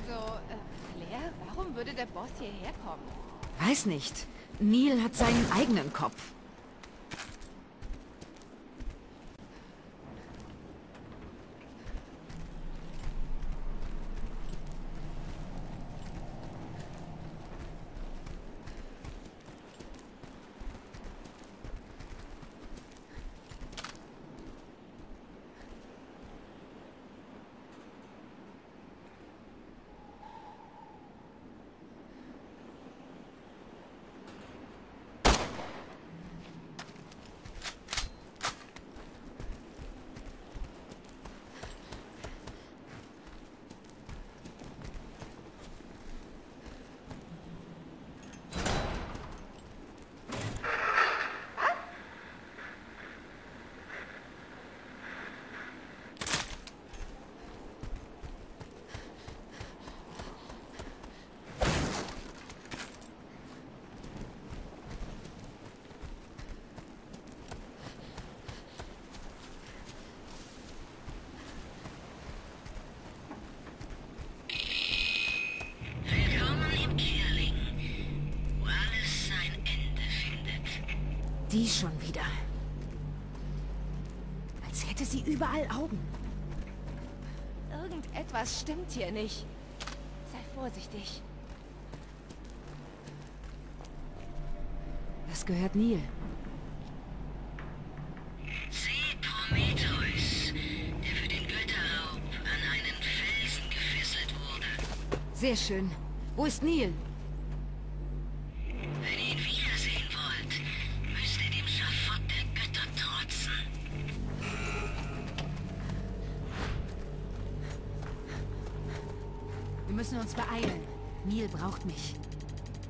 Also, äh, Claire, warum würde der Boss hierher kommen? Weiß nicht. Neil hat seinen eigenen Kopf. Schon wieder. Als hätte sie überall Augen. Irgendetwas stimmt hier nicht. Sei vorsichtig. Das gehört Neil. Sieh Prometheus, der für den Götterraub an einen Felsen gefesselt wurde. Sehr schön. Wo ist Neil? Müssen uns beeilen. Neil braucht mich.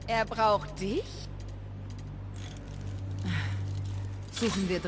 Er braucht dich? Suchen wir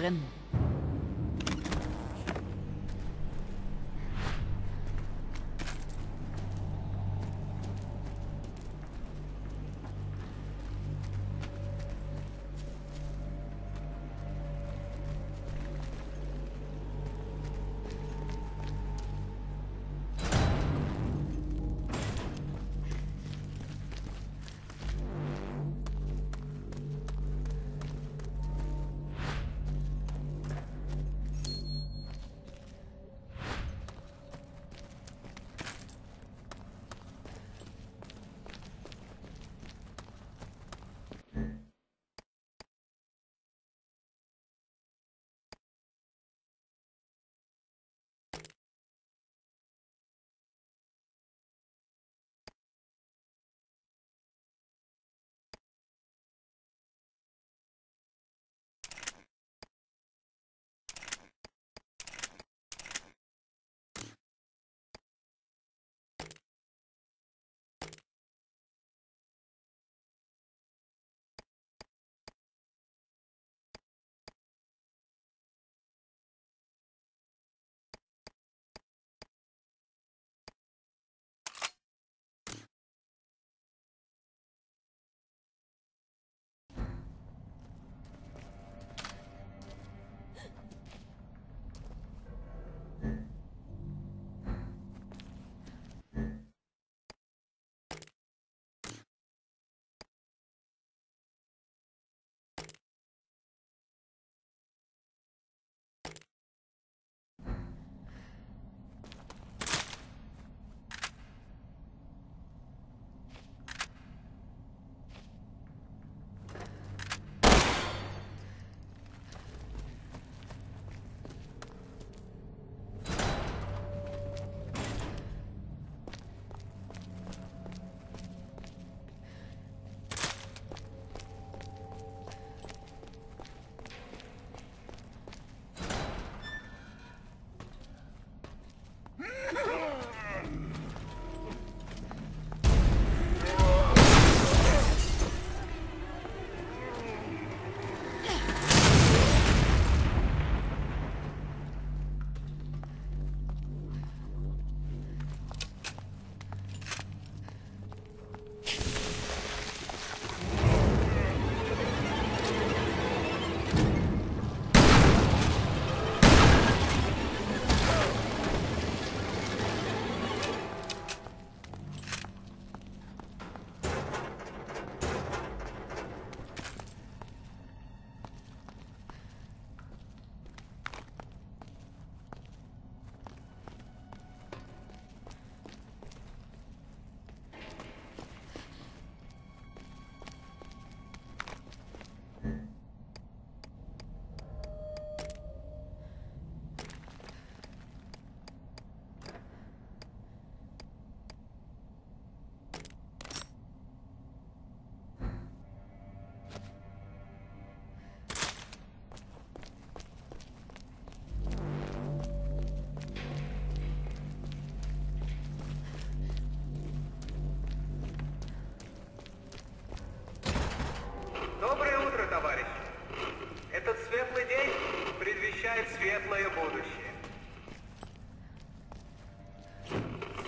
обещает светлое будущее.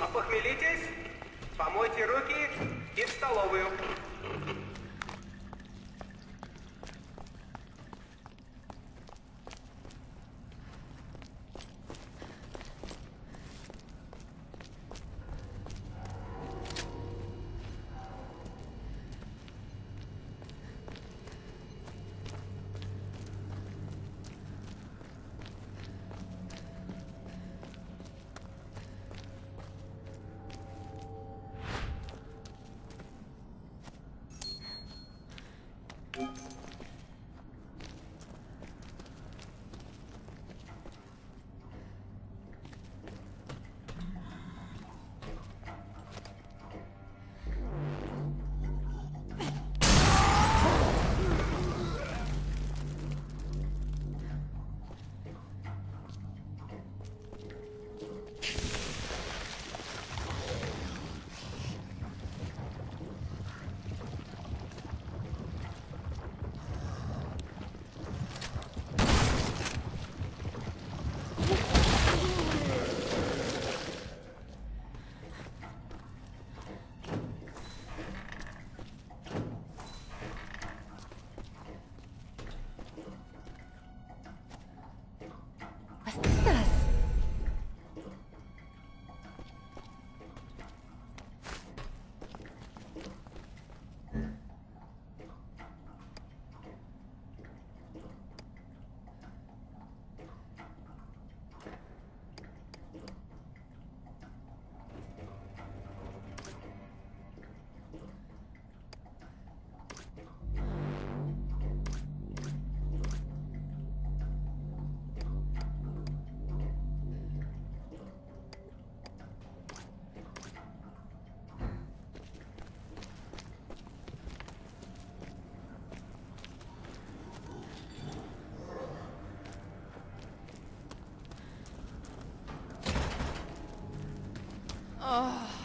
Опохмелитесь, помойте руки и в столовую.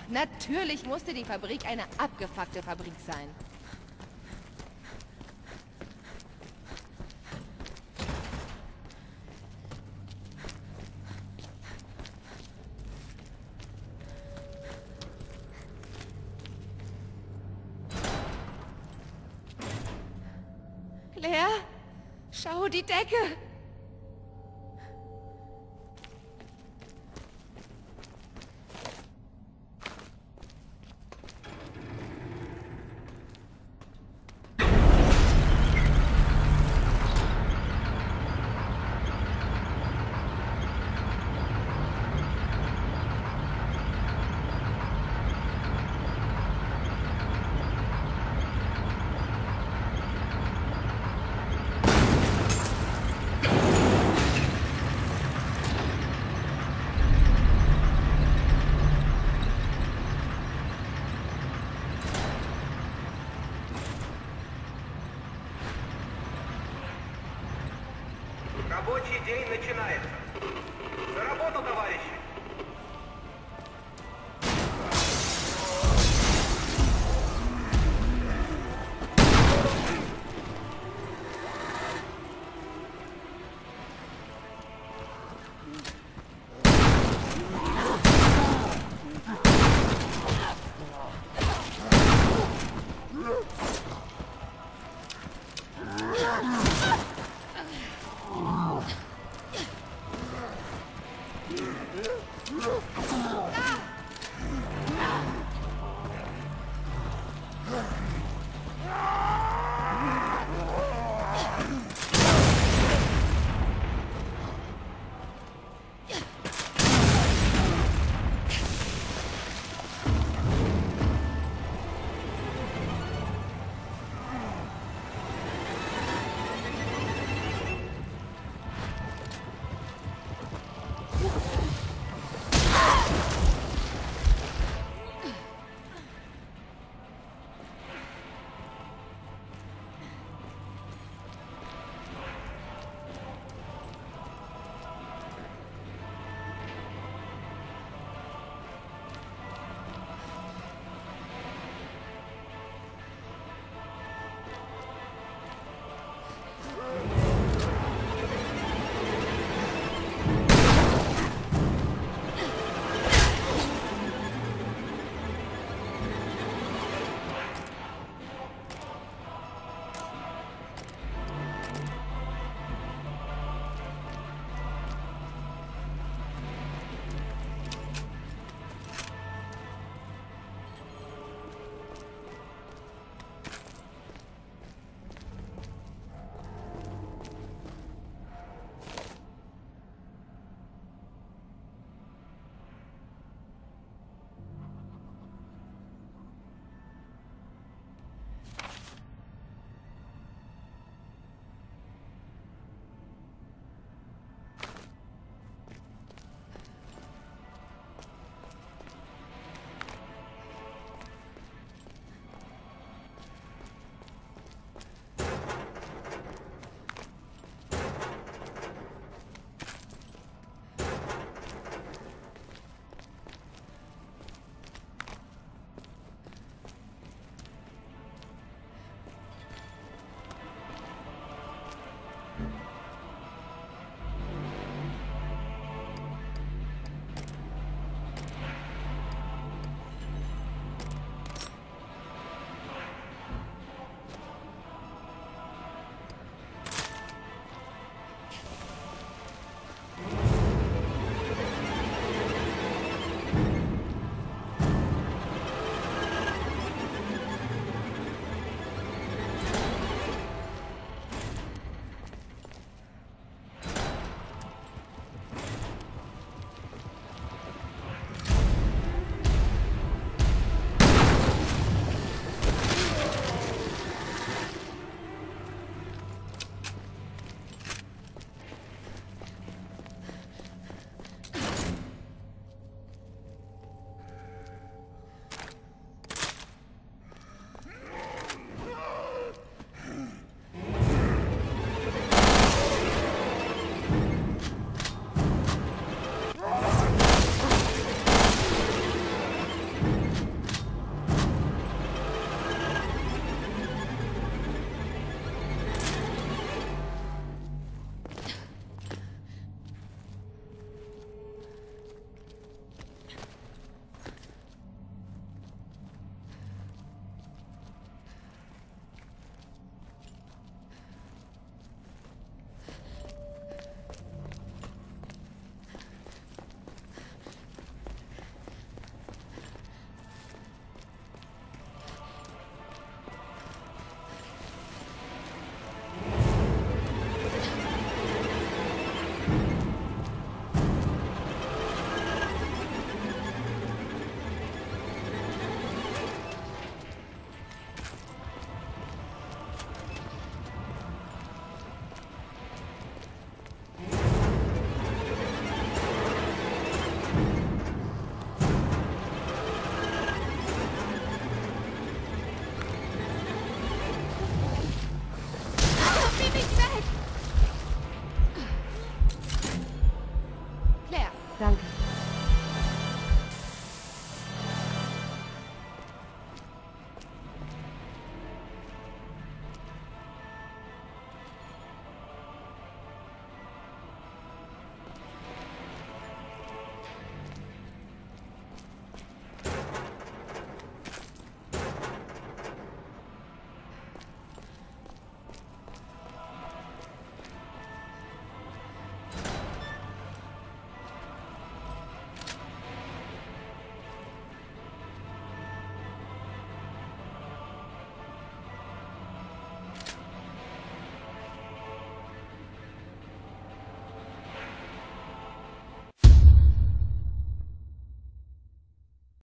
Natürlich musste die Fabrik eine abgefuckte Fabrik sein. Claire, schau die Decke. Рабочий день начинается. За работу, товарищи! Yeah.